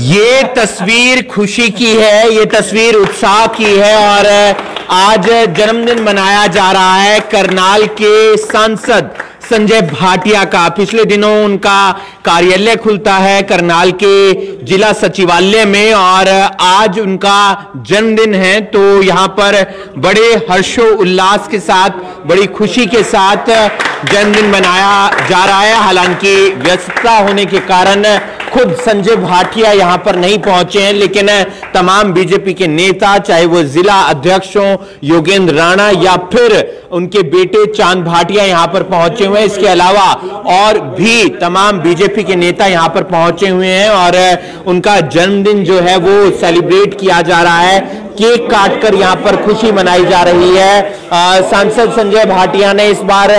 ये तस्वीर खुशी की है, ये तस्वीर उत्साह की है और आज जन्मदिन मनाया जा रहा है करनाल के सांसद संजय भाटिया का। पिछले दिनों उनका कार्यालय खुलता है करनाल के जिला सचिवालय में और आज उनका जन्मदिन है तो यहाँ पर बड़े हर्षो उल्लास के साथ, बड़ी खुशी के साथ जन्मदिन मनाया जा रहा है। हालाँकि व्यस्तता होने के कारण खुद संजय भाटिया यहाँ पर नहीं पहुँचे हैं, लेकिन तमाम बीजेपी के नेता, चाहे वो जिला अध्यक्ष हो योगेंद्र राणा या फिर उनके बेटे चाँद भाटिया यहाँ पर पहुँचे हुए हैं। इसके अलावा और भी तमाम बीजेपी के नेता यहाँ पर पहुँचे हुए हैं और उनका जन्मदिन जो है वो सेलिब्रेट किया जा रहा है। केक काटकर यहाँ पर खुशी मनाई जा रही है। सांसद संजय भाटिया ने इस बार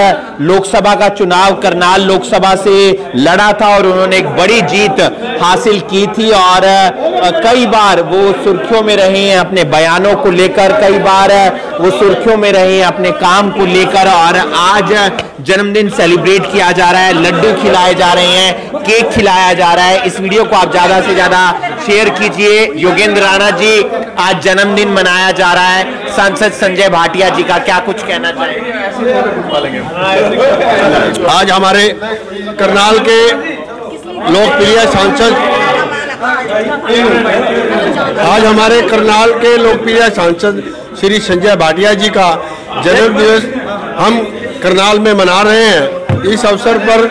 लोकसभा का चुनाव करनाल लोकसभा से लड़ा था और उन्होंने एक बड़ी जीत हासिल की थी और आ, कई बार वो सुर्खियों में रहे हैं अपने बयानों को लेकर। कई बार वो सुर्खियों में रहे, अपने काम को लेकर और आज जन्मदिन सेलिब्रेट किया जा रहा है, लड्डू खिलाए जा रहे हैं केक खिलाया जा रहा है। इस वीडियो को आप ज़्यादा से ज़्यादा शेयर कीजिए। योगेंद्र राणा जी, आज जन्मदिन मनाया जा रहा है। सांसद संजय भाटिया जी का क्या कुछ कहना चाहेंगे आज हमारे करनाल के लोकप्रिय सांसद, आज हमारे करनाल के लोकप्रिय सांसद श्री संजय भाटिया जी का जन्म दिवस हम करनाल में मना रहे हैं। इस अवसर पर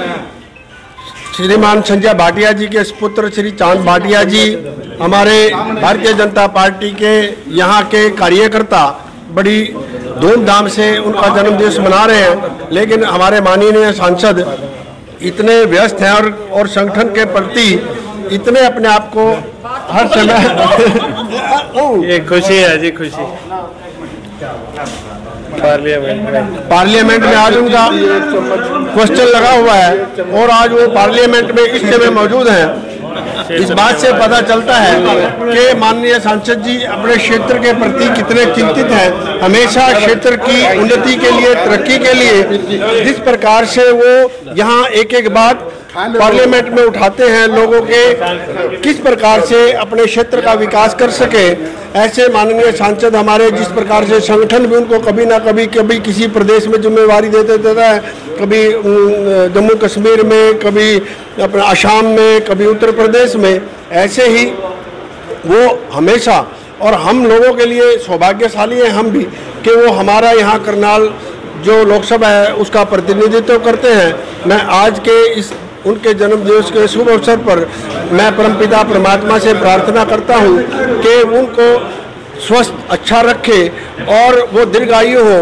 श्रीमान संजय भाटिया जी के पुत्र श्री चाँद भाटिया जी, हमारे भारतीय जनता पार्टी के यहाँ के कार्यकर्ता बड़ी धूमधाम से उनका जन्मदिवस मना रहे हैं। लेकिन हमारे माननीय सांसद इतने व्यस्त हैं और और संगठन के प्रति इतने अपने आप को हर समय। ये खुशी है जी खुशी। पार्लियामेंट पार्लियामेंट में आज उनका क्वेश्चन लगा हुआ है और आज वो पार्लियामेंट में इस समय मौजूद हैं। इस बात से पता चलता है कि माननीय सांसद जी अपने क्षेत्र के प्रति कितने चिंतित हैं। हमेशा क्षेत्र की उन्नति के लिए तरक्की के लिए जिस प्रकार से वो यहाँ एक एक बात पार्लियामेंट में उठाते हैं लोगों के किस प्रकार से अपने क्षेत्र का विकास कर सके। ऐसे माननीय सांसद हमारे जिस प्रकार से संगठन भी उनको कभी ना कभी कभी किसी प्रदेश में जिम्मेवारी देते देता है कभी जम्मू कश्मीर में, कभी अपने आसाम में, कभी उत्तर प्रदेश में। ऐसे ही वो हमेशा, और हम लोगों के लिए सौभाग्यशाली हैं हम भी, कि वो हमारा यहाँ करनाल जो लोकसभा है, उसका प्रतिनिधित्व करते हैं। मैं आज के इस उनके जन्म दिवस के शुभ अवसर पर मैं परमपिता परमात्मा से प्रार्थना करता हूँ कि उनको स्वस्थ अच्छा रखे और वो दीर्घायु हो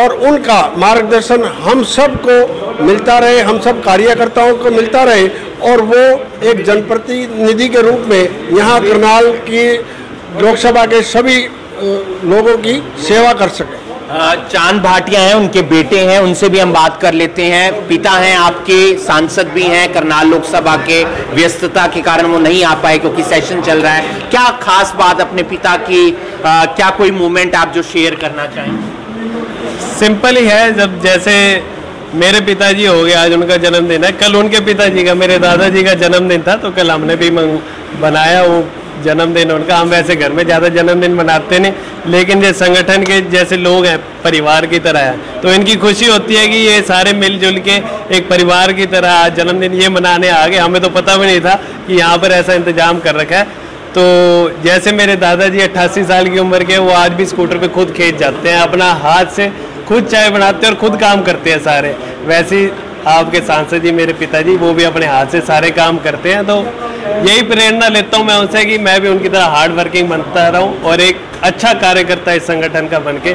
और उनका मार्गदर्शन हम सबको मिलता रहे, हम सब कार्यकर्ताओं को मिलता रहे और वो एक जनप्रतिनिधि के रूप में यहाँ करनाल की लोकसभा के सभी लोगों की सेवा कर सके। चाँद भाटिया हैं उनके बेटे हैं उनसे भी हम बात कर लेते हैं। पिता हैं आपके सांसद भी हैं करनाल लोकसभा के व्यस्तता के कारण वो नहीं आ पाए क्योंकि सेशन चल रहा है। क्या खास बात अपने पिता की आ, क्या कोई मोमेंट आप जो शेयर करना चाहें? सिंपल ही है जब जैसे मेरे पिताजी हो गए आज उनका जन्मदिन है। कल उनके पिताजी का मेरे दादाजी का जन्मदिन था तो कल हमने भी बनाया वो जन्मदिन उनका हम वैसे घर में ज़्यादा जन्मदिन मनाते नहीं, लेकिन जो संगठन के जैसे लोग हैं, परिवार की तरह है। तो इनकी खुशी होती है कि ये सारे मिलजुल के एक परिवार की तरह जन्मदिन ये मनाने आ गए। हमें तो पता भी नहीं था कि यहाँ पर ऐसा इंतज़ाम कर रखा है। तो जैसे मेरे दादाजी अट्ठासी साल की उम्र के वो आज भी स्कूटर पे खुद खेत जाते हैं, अपना हाथ से खुद चाय बनाते हैं और खुद काम करते हैं सारे। वैसे आपके सांसद जी, मेरे पिताजी, वो भी अपने हाथ से सारे काम करते हैं तो यही प्रेरणा लेता हूँ मैं उनसे कि मैं भी उनकी तरह हार्ड वर्किंग बनता रहूँ और एक अच्छा कार्यकर्ता इस संगठन का बन के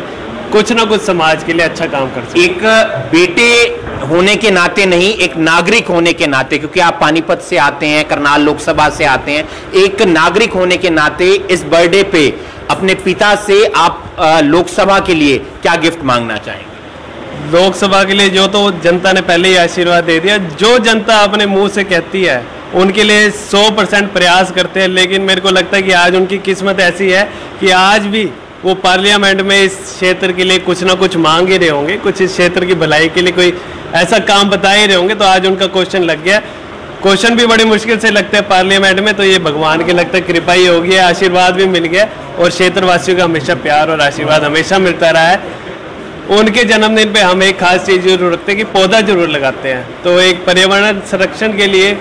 कुछ ना कुछ समाज के लिए अच्छा काम कर एक बेटे होने के नाते नहीं एक नागरिक होने के नाते क्योंकि आप पानीपत से आते हैं करनाल लोकसभा से आते हैं एक नागरिक होने के नाते इस बर्थडे पे अपने पिता से आप लोकसभा के लिए क्या गिफ्ट मांगना चाहेंगे? लोकसभा के लिए जो तो जनता ने पहले ही आशीर्वाद दे दिया। जो जनता अपने मुँह से कहती है उनके लिए 100 परसेंट प्रयास करते हैं, लेकिन मेरे को लगता है कि आज उनकी किस्मत ऐसी है कि आज भी वो पार्लियामेंट में इस क्षेत्र के लिए कुछ ना कुछ मांग ही रहे होंगे, कुछ इस क्षेत्र की भलाई के लिए कोई ऐसा काम बता ही रहे होंगे तो आज उनका क्वेश्चन लग गया। क्वेश्चन भी बड़ी मुश्किल से लगते हैं पार्लियामेंट में तो ये भगवान के लगता है कृपा ही होगी आशीर्वाद भी मिल गया और क्षेत्रवासियों का हमेशा प्यार और आशीर्वाद हमेशा मिलता रहा है। उनके जन्मदिन पे हम एक खास चीज़ ज़रूर रखते हैं कि पौधा ज़रूर लगाते हैं। तो एक पर्यावरण संरक्षण के लिए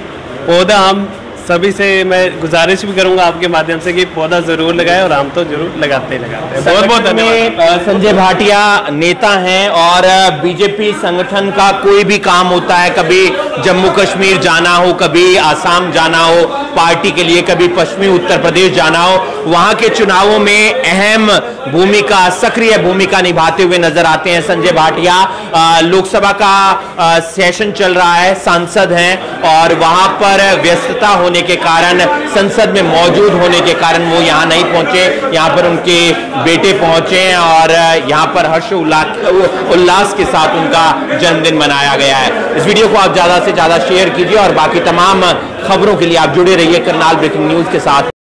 पौधा हम सभी से मैं गुजारिश भी करूँगा आपके माध्यम से कि पौधा ज़रूर लगाए और हम तो ज़रूर लगाते ही लगाते हैं। बहुत बहुत धन्यवाद। संजय भाटिया नेता हैं और बीजेपी संगठन का कोई भी काम होता है कभी जम्मू कश्मीर जाना हो कभी आसाम जाना हो पार्टी के लिए कभी पश्चिमी उत्तर प्रदेश जाना हो वहाँ के चुनावों में अहम भूमिका सक्रिय भूमिका निभाते हुए नज़र आते हैं। संजय भाटिया लोकसभा का अ, सेशन चल रहा है सांसद हैं और वहाँ पर व्यस्तता होने के कारण संसद में मौजूद होने के कारण वो यहाँ नहीं पहुँचे। यहाँ पर उनके बेटे पहुँचे और यहाँ पर हर्ष उल्लास उल्लास के साथ उनका जन्मदिन मनाया गया है। इस वीडियो को आप ज़्यादा से ज़्यादा शेयर कीजिए और बाकी तमाम खबरों के लिए आप जुड़े रहिए करनाल ब्रेकिंग न्यूज़ के साथ।